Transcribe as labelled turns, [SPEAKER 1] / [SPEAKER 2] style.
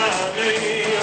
[SPEAKER 1] Hallelujah.